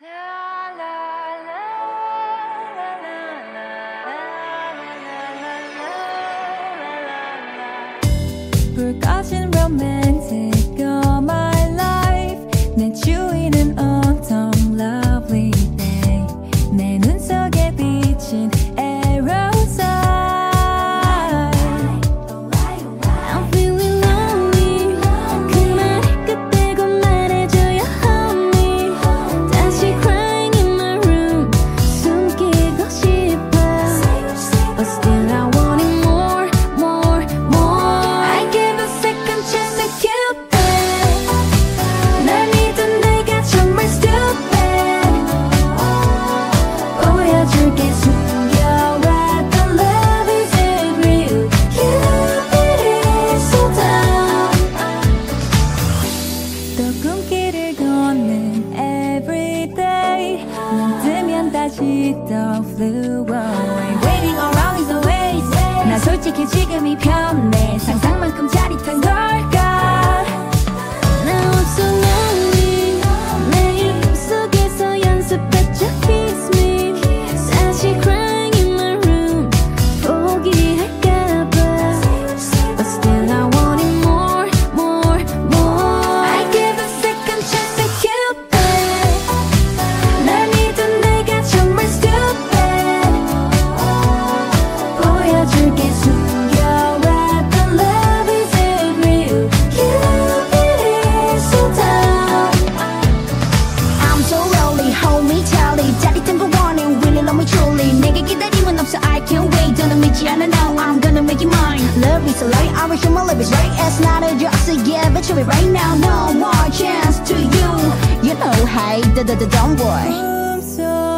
There the the the dumb boy.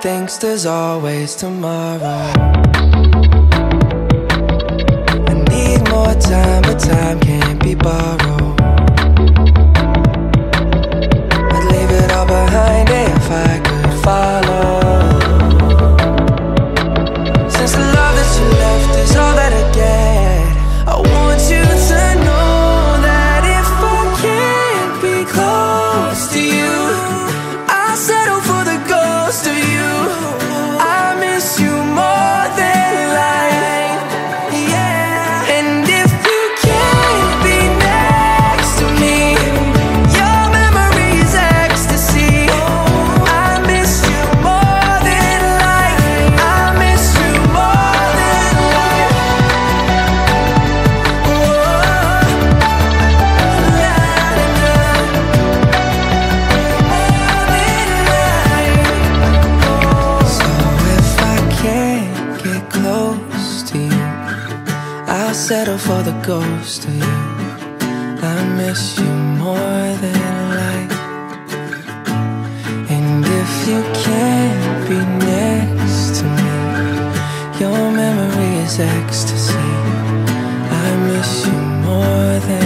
thinks there's always tomorrow. I need more time, but time can't be borrowed. I'd leave it all behind if I could follow. Ghost of you. I miss you more than life. And if you can't be next to me, your memory is ecstasy. I miss you more than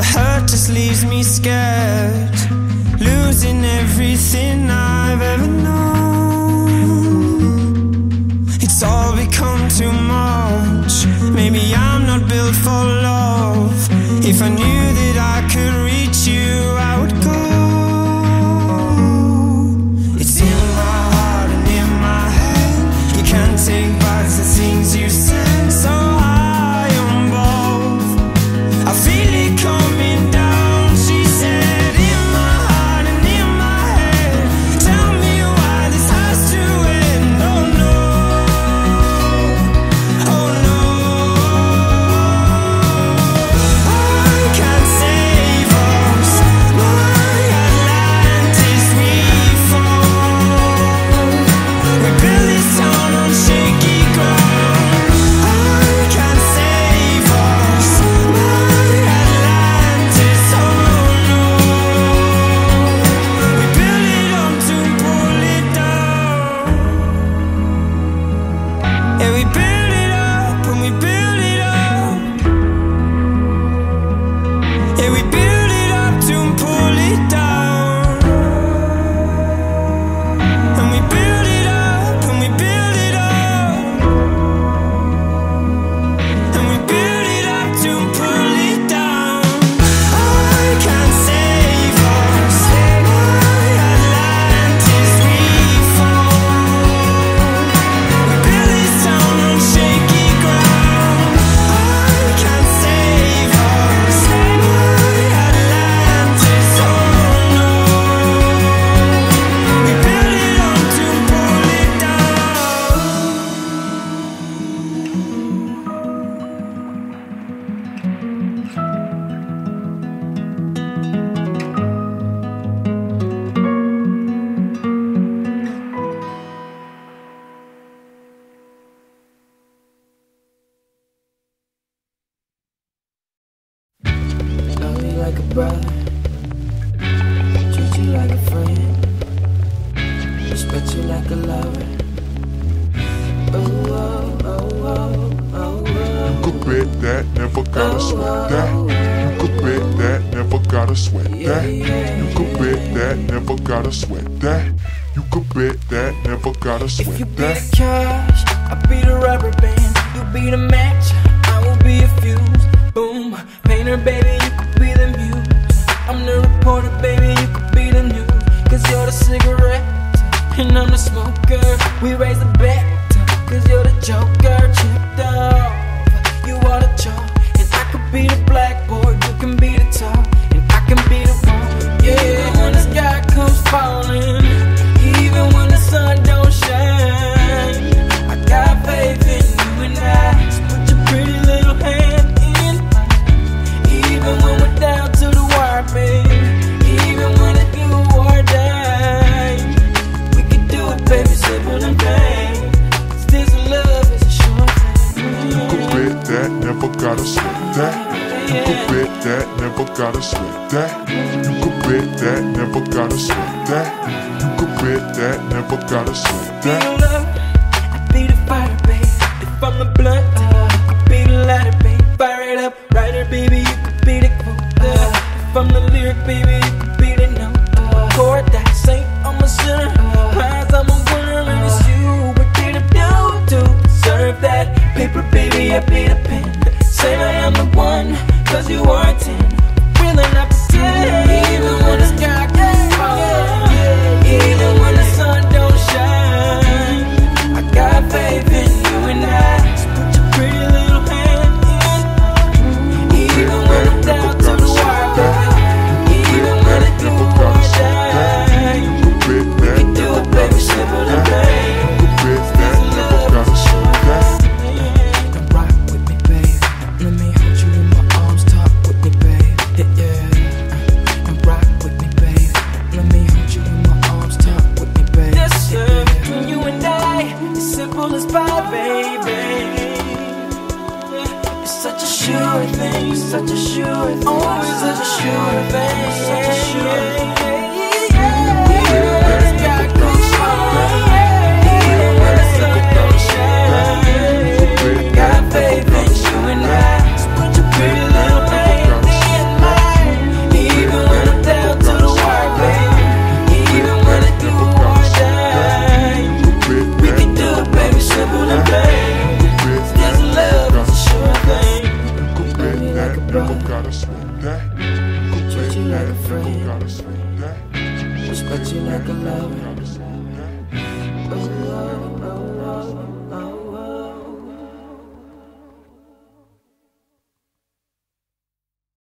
The hurt just leaves me scared. Losing everything I've ever known. It's all become too much. Maybe I'm not built for love. If I knew that I could like a lover. Oh, oh, oh, oh, oh, oh. You could bet that, never gotta oh, sweat oh, that. Oh. You could bet that, never gotta sweat that. You could bet that, never gotta sweat that. You could bet that, never gotta sweat If you sweat be the cash, I'll be the rubber band. You be the match, I will be a fuse. Boom, painter, baby, you could be the muse. I'm the reporter, baby, you could be the news. Cause you're the cigarette, and I'm the smoker. We raise the bet, cause you're the joker. Chipped off, you are the chalk. And I could be the blackboard. you can be the top. And I can be the one. Yeah, when the sky comes falling. Bet that, never gotta sweat that. You could bet that, never gotta sweat that. love, I be the fire, babe. If I'm the I could be the lighter, babe. Fire it up, writer, baby, you could be the quote. Uh, if I'm the lyric, baby, you could be the note. Chord that saint, I'm a sinner. Prize, I'm a winner, and it's you. What did I do to deserve that? Paper, baby, I be the pen. Say I am the one, cause you are a sure thing, such a sure thing. Always such a sure thing, such a sure thing.